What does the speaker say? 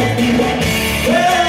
Yeah.